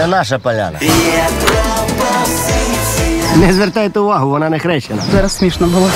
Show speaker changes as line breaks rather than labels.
Це наша поляна. Не звертайте увагу, вона не хрещена.
Зараз смішно було.